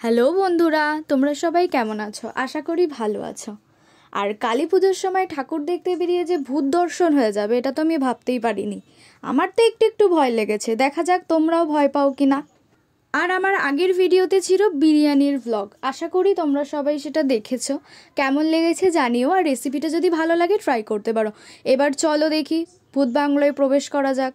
Hello বন্ধুরা, তোমরা সবাই কেমন আছো? আশা করি ভালো আছো। আর কালী পুজোর সময় ঠাকুর দেখতে বেরিয়ে যে ভূত দর্শন হয়ে যাবে, এটা তো আমি ভাবতেই পারিনি। আমার তো একটু একটু ভয় লেগেছে, দেখা যাক তোমরাও ভয় পাও কি না আর আমার আগের ভিডিওতে ছিল বিরিয়ানির ভ্লগ আশা করি তোমরা সবাই সেটা দেখেছ। কেমন লেগেছে জানিও, আর রেসিপিটা যদি ভালো লাগে ট্রাই করতে পারো। এবার চলো দেখি, ভূত বাংলায় প্রবেশ করা যাক।